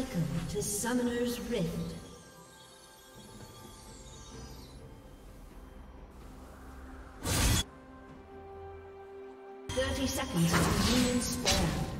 Welcome to Summoner's Rift. Thirty seconds until minions spawn.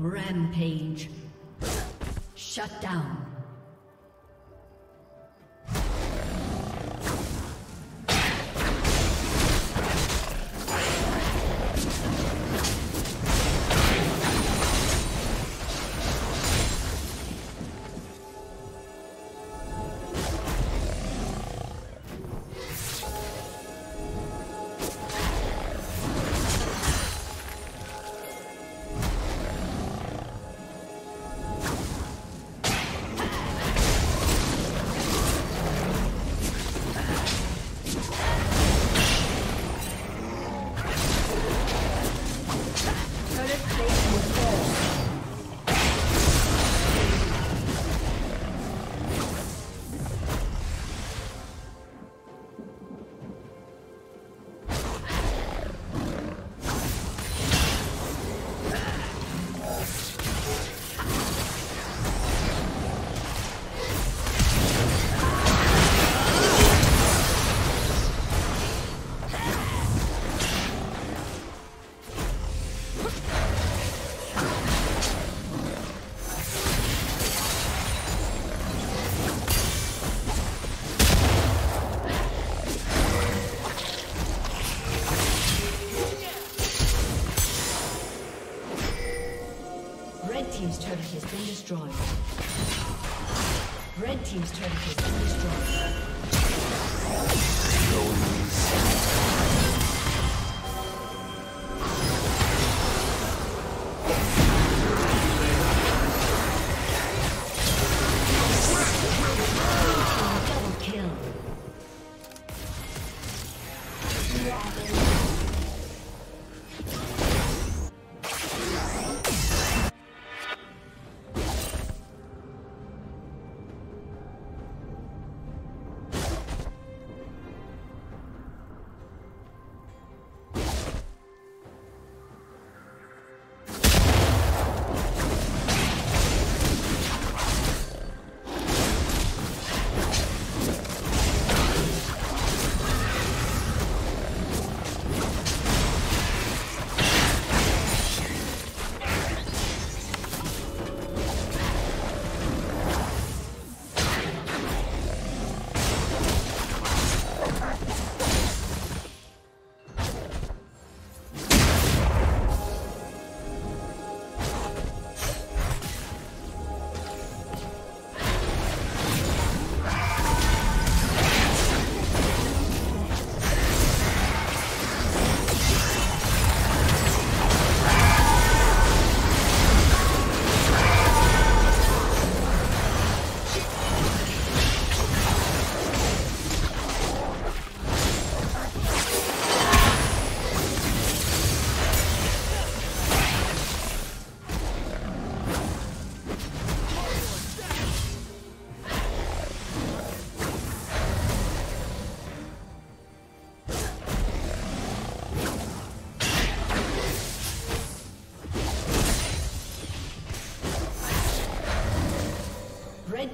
Rampage. Shut down. Team's turret has